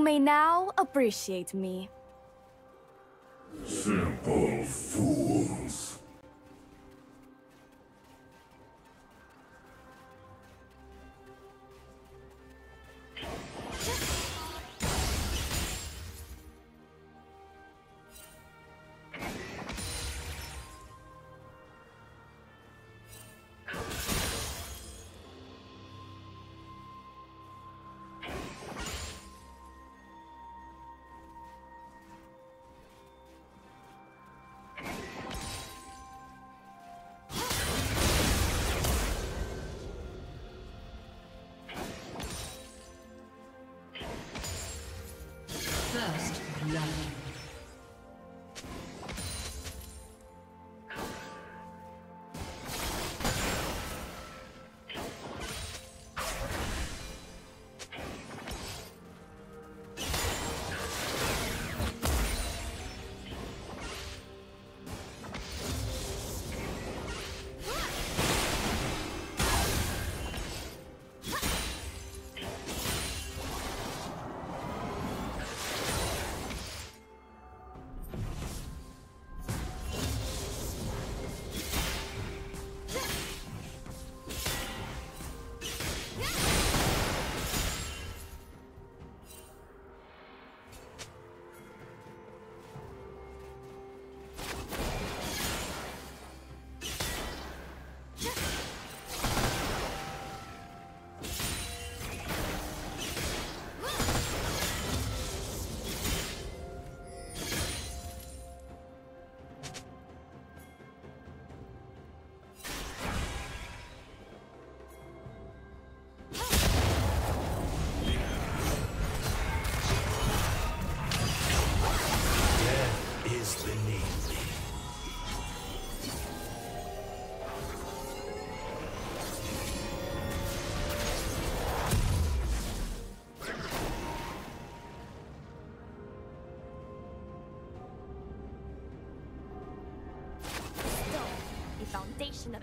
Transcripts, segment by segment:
You may now appreciate me. Simple fools. Of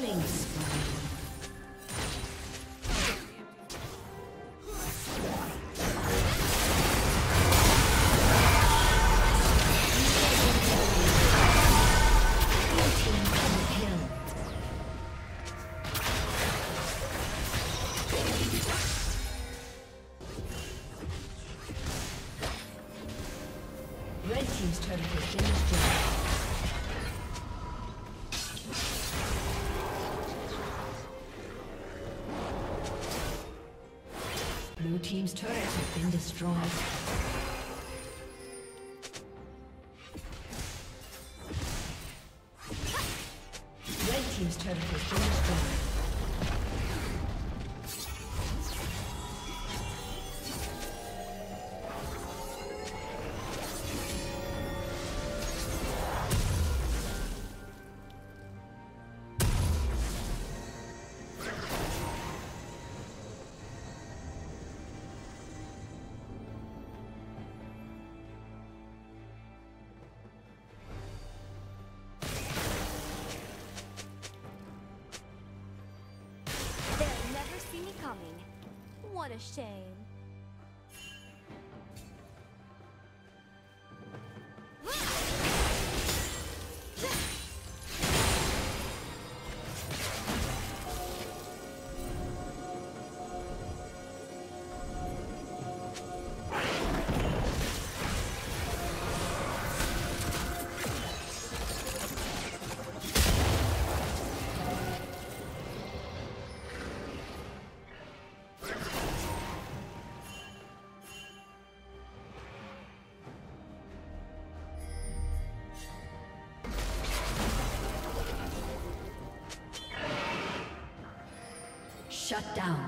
Killing team's turret has been destroyed. Red team's turret has been destroyed. What Shut down.